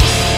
you